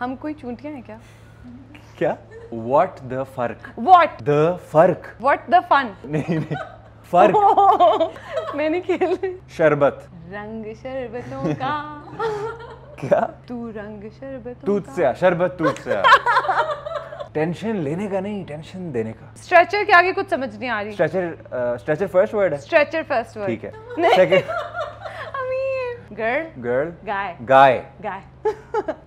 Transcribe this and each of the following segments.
हम कोई चूंटियाँ हैं क्या? क्या? वॉट द फ़र्क वॉट द फ़र्क वॉट द फन नहीं नहीं. फ़र्क मैं नहीं खेल शरबत. रंग शरबतों का. क्या? तू रंग शरबत तूत से आ शरबत तूत से आ टेंशन लेने का नहीं टेंशन देने का. स्ट्रेचर के आगे कुछ समझ नहीं आ रही. स्ट्रेचर स्ट्रेचर फ़र्स्ट वर्ड है? स्ट्रेचर फ़र्स्ट वर्ड ठीक है। सेकंड गर्ल गर्ल गाय गाय गाय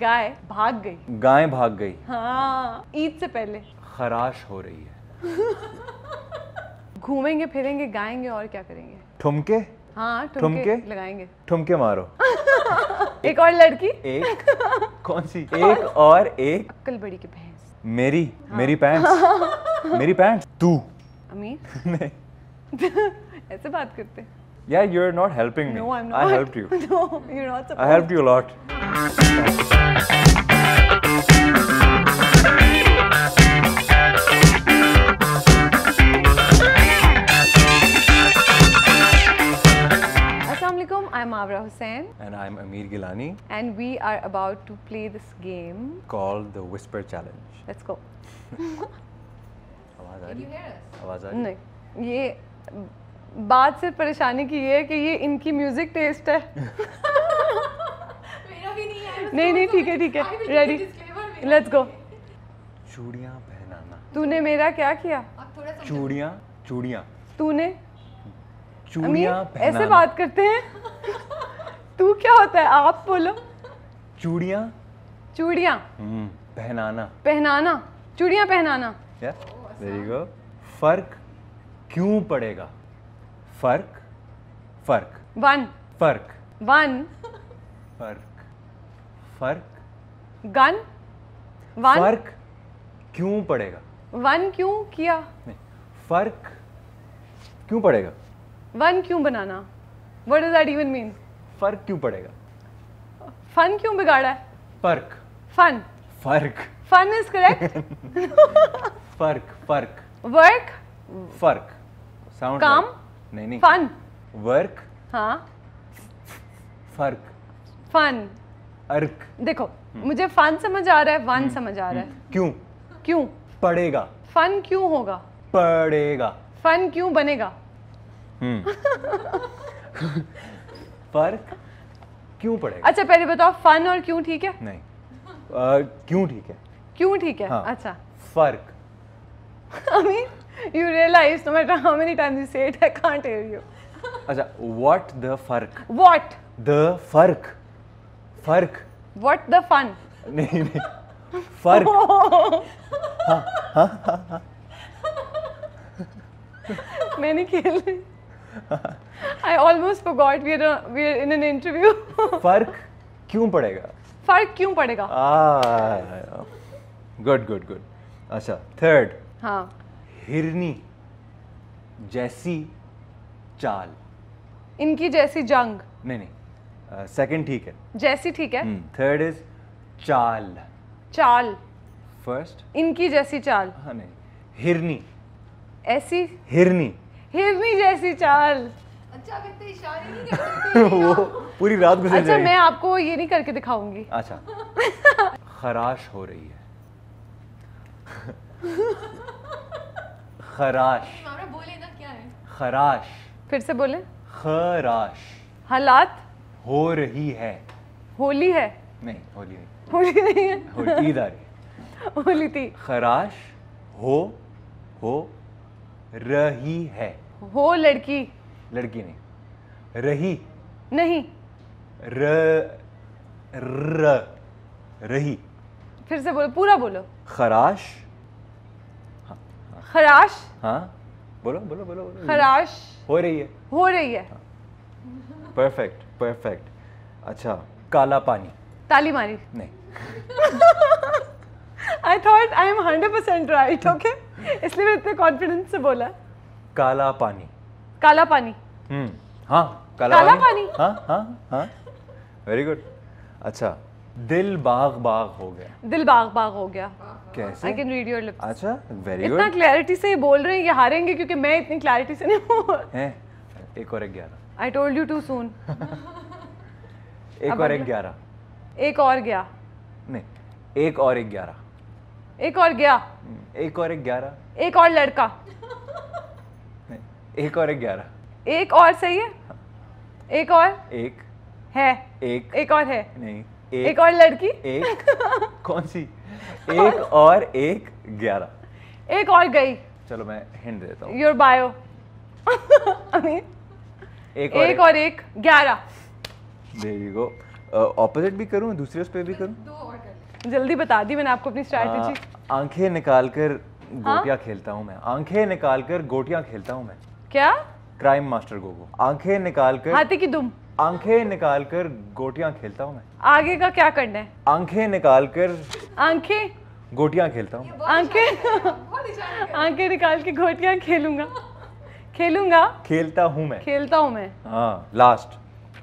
गाय भाग गई। गाय भाग गई। हाँ ईद से पहले। खराश हो रही है। घूमेंगे फिरेंगे गाएँगे और क्या करेंगे? ठुमके? हाँ ठुमके? लगाएँगे। ठुमके मारो। एक और लड़की। एक? कौन सी? एक और एक? अक्कल बड़ी की भैंस। मेरी हाँ। मेरी पैंट्स। मेरी पैंट्स? तू। अमीर? नहीं। ऐसे बात करते Yeah, you're not helping me. No I am I not helped you. No you are not I helped you a lot. Assalamu alaikum I am Avra Hussain And I'm Amir Gilani, and we are about to play this game called the Whisper Challenge. let's go आवाज आ रही है? आवाज आ रही है? नहीं ये बात सिर्फ़ परेशानी की ये है कि ये इनकी म्यूज़िक टेस्ट है। मेरा भी नहीं है नहीं नहीं ठीक है ठीक है। रेडी लेट्स गो चूड़ियाँ पहनाना। तूने मेरा क्या किया? आप थोड़ा सा चूड़ियाँ चूड़ियाँ। तूने? चूड़ियाँ ऐसे बात करते हैं? तू क्या होता है? आप बोलो। चूड़ियाँ? चूड़ियाँ। हम्म, पहनाना। पहनाना। चूड़ियाँ पहनाना। क्या देयर यू गो फ़र्क क्यों पड़ेगा? फ़र्क फ़र्क। वन। फ़र्क। वन। फ़र्क। फ़र्क। गन। वन। फ़र्क क्यों पड़ेगा? वन क्यों किया? नहीं फ़र्क क्यों पड़ेगा? वन क्यों बनाना? What does that even mean फ़र्क क्यों पड़ेगा? फन क्यों बिगाड़ा है? फ़र्क। फन। फ़र्क। फन इज़ करेक्ट फ़र्क फ़र्क। वर्क फ़र्क। साउंड काम? नहीं नहीं। फन वर्क हाँ। फ़र्क फन अर्क देखो मुझे फन समझ आ रहा है वन समझ आ रहा है। क्यों? क्यों? पड़ेगा। फन क्यों होगा? पड़ेगा। फन क्यों बनेगा? हम्म। फ़र्क क्यों पड़ेगा? अच्छा पहले बताओ फन और क्यों ठीक है? नहीं। क्यों ठीक है? क्यों ठीक है? हाँ। अच्छा। फ़र्क mean, you realize no matter how many times you say it, I can't hear you. अच्छा व्हाट द फ़र्क What? द फ़र्क फ़र्क What the fun? नहीं नहीं फ़र्क मैं नहीं खेल रही I almost forgot we are we are in an interview. फ़र्क क्यों पड़ेगा फ़र्क क्यों पड़ेगा गुड गुड गुड अच्छा थर्ड हाँ हिरनी जैसी चाल। इनकी जैसी जंग। नहीं नहीं सेकंड ठीक है। जैसी ठीक है। थर्ड इज़ चाल। चाल। फ़र्स्ट इनकी जैसी चाल। हाँ नहीं हिरनी। ऐसी? हिरनी। हिरनी जैसी चाल। अच्छा इशारे नहीं कर सकते। वो पूरी रात गुजर अच्छा मैं आपको ये नहीं करके दिखाऊँगी। अच्छा। खराश हो रही है। खराश। बोले ना क्या है? खराश। फिर से बोले। खराश। हालात? हो रही है। होली है। नहीं होली नहीं। होली नहीं है। होली ईद आ रही है। होली थी। खराश हो हो रही है। हो लड़की। लड़की नहीं। रही। नहीं। र र रही। फिर से बोलो पूरा बोलो। खराश खराश। हाँ बोलो बोलो बोलो बोलो। खराश। हो रही है। हो रही है। परफेक्ट हाँ. परफेक्ट अच्छा काला पानी। ताली मारी। नहीं। I thought I am hundred percent right okay इसलिए मैं इतने कॉन्फिडेंस से बोला। काला पानी। काला पानी। हम्म हाँ काला, काला पानी। हाँ हाँ हाँ। वेरी गुड अच्छा दिल बाग बाग हो गया दिल बाग बाग हो गया कैसे I can read your lips अच्छा वेरी इतना गुड क्लैरिटी से ये बोल रहे हैं ये हारेंगे क्योंकि मैं इतनी क्लैरिटी से नहीं हूँ है एक और एक ग्यारह I told you too soon एक और एक। ग्यारह एक और गया नहीं एक और एक ग्यारह एक और गया हम्म, एक और एक ग्यारह एक और लड़का नहीं, एक और एक ग्यारह एक और सही है एक और एक है एक एक और है नहीं एक, एक और लड़की? एक कौन सी? एक और एक ग्यारह। एक और गई। चलो मैं हिंट देता हूँ। योर बायो एक और एक और एक ग्यारह। देयर यू गो ऑपोजिट भी करूँ दूसरे उस पर भी करूँ? दो और कर ले। जल्दी बता दी मैंने आपको अपनी स्ट्रैटेजी आँखें निकाल कर हाँ? गोटियाँ खेलता हूँ मैं। आँखें निकाल कर गोटियाँ खेलता हूँ मैं। क्या? क्राइम मास्टर गोगो आँखें निकाल कर हाथी की दुम। आँखें निकाल कर गोटियाँ खेलता हूँ मैं। आगे का क्या करना है? आँखें निकाल कर आँखें? गोटियाँ खेलता हूँ। आँखें? आँखें निकाल के घोटियाँ खेलूँगा। खेलूँगा? खेलता हूँ मैं। खेलता हूँ मैं। हाँ लास्ट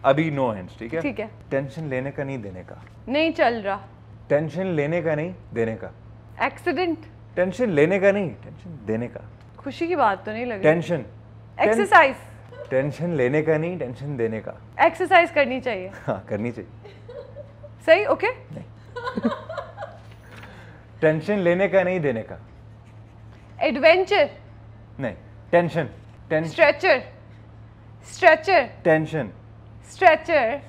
अभी नो हिंट्स ठीक है? ठीक है। टेंशन लेने का नहीं देने का। नहीं चल रहा। टेंशन लेने का नहीं देने का। एक्सीडेंट टेंशन लेने का नहीं टेंशन देने का। खुशी की बात तो नहीं लगी टेंशन एक्सरसाइज टेंशन लेने का नहीं टेंशन देने का। एक्सरसाइज करनी चाहिए। हाँ करनी चाहिए। सही? ओके टेंशन लेने का नहीं देने का। एडवेंचर नहीं tension. Tension. Stretcher stretcher tension. Stretcher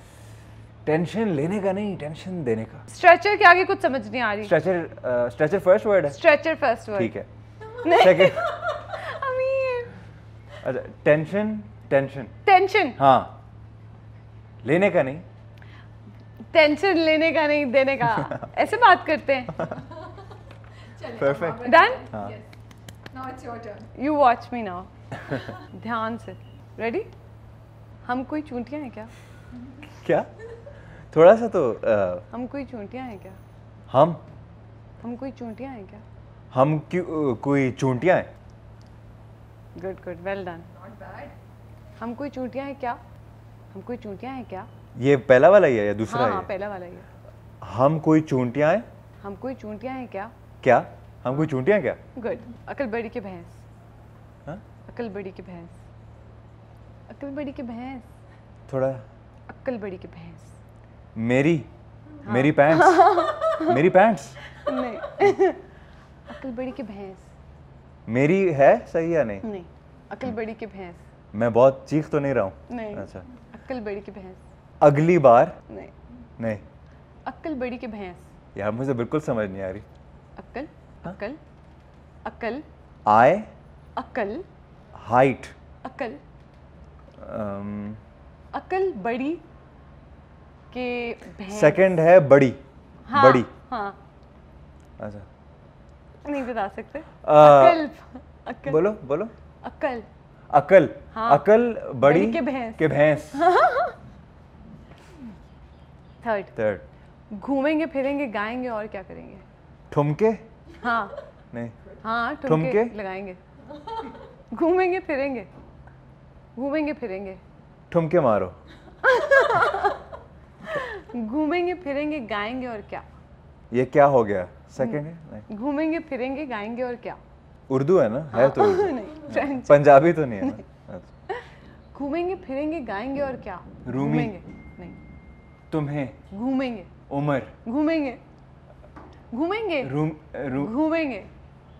tension लेने का नहीं टेंशन देने का। स्ट्रेचर के आगे कुछ समझ नहीं आ रही। स्ट्रेचर स्ट्रेचर फ़र्स्ट वर्ड है? स्ट्रेचर फ़र्स्ट वर्ड ठीक है। नहीं। सेकंड अच्छा टेंशन टेंशन टेंशन हाँ। लेने का नहीं। टेंशन लेने का नहीं देने का। ऐसे बात करते हैं? हाँ। Your turn you watch me now ध्यान से। रेडी हम कोई चूंटियाँ हैं क्या? क्या? थोड़ा सा तो अ, हम कोई चूंटियाँ हैं क्या? हम? हम कोई चूंटियाँ हैं क्या? हम क्यों कोई चूंटियाँ हैं? Good good well done not bad हम कोई चूंटियाँ हैं क्या? हम कोई चूंटियाँ हैं क्या? ये पहला वाला ही है या दूसरा हाँ है हाँ पहला वाला ही है। हम कोई चूंटियाँ हैं? हम कोई चूंटियाँ हैं क्या? क्या? हम कोई चूंटियाँ क्या? गुड अकल बड़ी के भैंस। हाँ? अकल बड़ी के भैंस। अकल बड़ी के भैंस। थोड़ा अक्कल बड़ी की भैंस। मेरी? हाँ। मेरी पैंट्स? मेरी पैंट्स? नहीं। अक्ल बड़ी की भैंस। मेरी है सही या नहीं? नहीं। अक्ल बड़ी की भैंस। मैं बहुत चीख तो नहीं रहा हूँ। नहीं अच्छा। अक्ल बड़ी की भैंस। अगली बार? नहीं। नहीं। अक्ल बड़ी की भैंस। यार मुझे बिल्कुल समझ नहीं आ रही। अक्ल अक्ल अक्ल आय अक्ल हाइट। अक्ल अक्ल बड़ी के भैंस। सेकंड है बड़ी। हाँ, बड़ी। हाँ। अच्छा। नहीं बता सकते। अक्ल बोलो बोलो। अक्ल अकल हाँ। अकल बड़ी के भैंस। के भैंस। थर्ड थर्ड घूमेंगे फिरेंगे गाएँगे और क्या करेंगे? ठुमके? हाँ। नहीं। हाँ ठुमके ठुमके? लगाएँगे। घूमेंगे फिरेंगे। घूमेंगे फिरेंगे। ठुमके मारो। घूमेंगे फिरेंगे गाएँगे और क्या? ये क्या हो गया? सेकंड है? घूमेंगे फिरेंगे गाएँगे और क्या? उर्दू है ना? है। तो नहीं पंजाबी तो नहीं है ना? अच्छा। घूमेंगे फिरेंगे गाएँगे और क्या? रूमी। घूमेंगे। नहीं। तुम्हें? घूमेंगे। उम्र। घूमेंगे। घूमेंगे? घूमेंगे।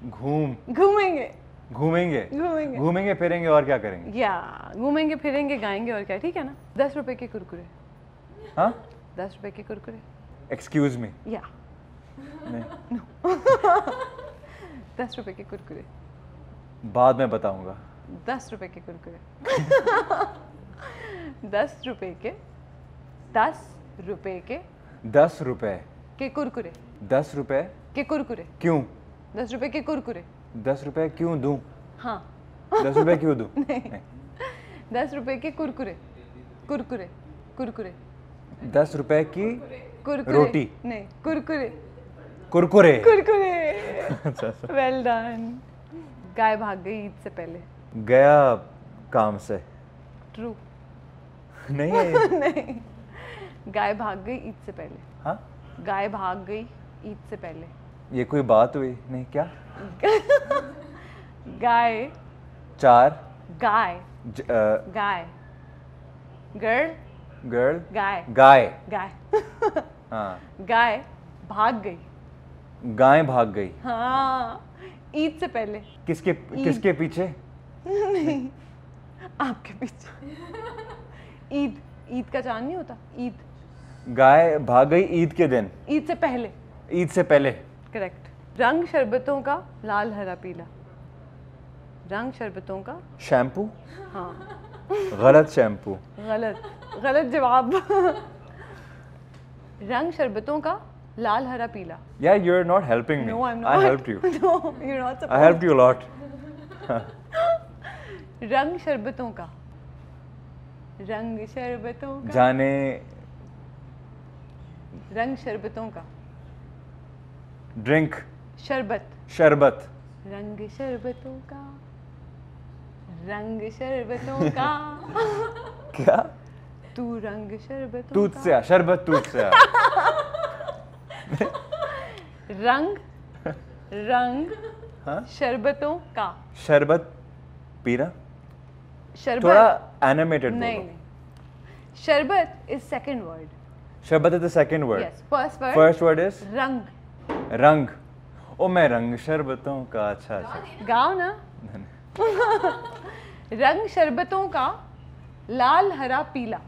घूम। घूमेंगे। घूमेंगे। घूमेंगे। घूमेंगे फिरेंगे और क्या करेंगे? या घूमेंगे फिरेंगे गाएँगे और क्या? ठीक है ना? दस रुपए के कुरकुरे। हाँ? दस रुपए के कुरकुरे। एक्सक्यूज मी या। नहीं। दस रुपए के कुरकुरे। बाद में बताऊँगा। दस रुपए के कुरकुरे। दस रुपए के दस रुपए के दस रुपए। के कुरकुरे। दस रुपए? के कुरकुरे। क्यों? दस रुपए के कुरकुरे। दस रुपए क्यों दूँ? हाँ। दस रुपए क्यों दूँ? नहीं। दस रुपए के कुरकुरे। कुरकुरे। कुरकुरे। दस रुपए की कुरकुरे। रोटी। नहीं कुरकुरे। कुरकुरे। कुरकुरे। वेल डन गाय भाग गई ईद से पहले। गया काम से। ट्रू नहीं है। नहीं। गाय भाग गई ईद से पहले। हाँ? गाय भाग गई ईद से पहले। ये कोई बात हुई? नहीं क्या? गाय। चार। गाय। ज- गाय। गर्ल गर्ल गाय। गाय। गाय। हाँ। गाय भाग गई। गाय भाग गई। हाँ ईद से पहले। किसके किसके पीछे? नहीं आपके पीछे। ईद ईद का चाँद नहीं होता ईद। गाय भाग गई ईद के दिन। ईद से पहले। ईद से पहले। करेक्ट रंग शरबतों का लाल हरा पीला। रंग शरबतों का शैम्पू? हाँ। गलत शैम्पू। गलत गलत जवाब। रंग शरबतों का लाल हरा पीला। या you are not helping me no I am not I helped you no you are not I helped you lot रंग शरबतों का। रंग शरबतों का। जाने रंग शरबतों का। ड्रिंक शरबत। शरबत। रंग शरबतों का। रंग शरबतों का। क्या? तू रंग शरबतों का। से शरबत दूध से रंग रंग हाँ? शरबतों का। शरबत पीना? शरबत? थोड़ा एनिमेटेड नहीं नहीं। Sharbat is second word sharbat is the second word yes first word first word is rang. Rang. Oh मैं रंग शरबतों का अच्छा अच्छा। गाओ ना। रंग शरबतों का लाल हरा पीला।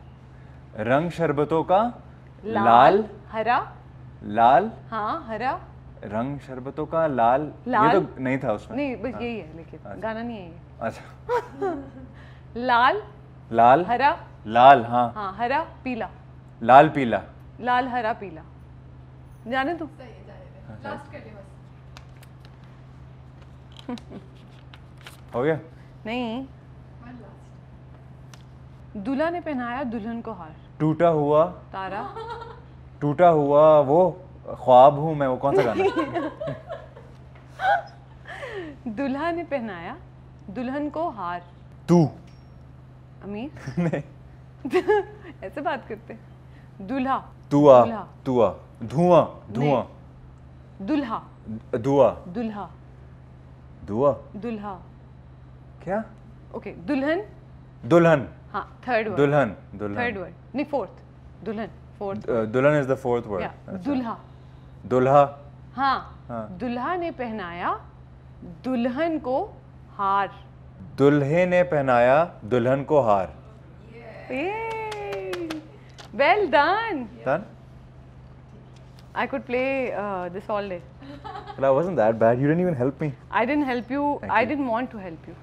रंग शरबतों का लाल, लाल हरा लाल? हाँ हरा। रंग शरबतों का लाल? लाल? ये तो नहीं था उसमें। नहीं बस यही है लेकिन अच्छा। गाना नहीं है ये। अच्छा। लाल? लाल? हरा? लाल हाँ। हाँ हरा पीला। लाल पीला। लाल हरा पीला। जाने तू सही है जाने दे। लास्ट कर ले बस। हो गया? नहीं। दूल्हा ने पहनाया दुल्हन को हार। टूटा हुआ तारा। टूटा हुआ वो ख्वाब हूँ मैं वो कौन सा गाना दुल्हा ने पहनाया दुल्हन को हार। तू। अमीर? नहीं। ऐसे बात करते दूल्हा। तुआ तुआ धुआँ। धुआँ। दुल्हा। धुआ दुल्हा। धुआ दुल्हा। क्या? ओके दुल्हन। दुल्हन। हाँ third word dulhan. Dulhan. Third word नहीं fourth dulhan. Fourth Uh, dulhan is the fourth या वर्ड दुल्हा दुल्हा हाँ हाँ। दुल्हा ने पहनाया दुल्हन को हार दुल्हे ने पहनाया दुल्हन को हार well done Done? I could play uh, this all day. Well, I wasn't that bad. You didn't even help me. I didn't help you. Thank I you. didn't want to help you.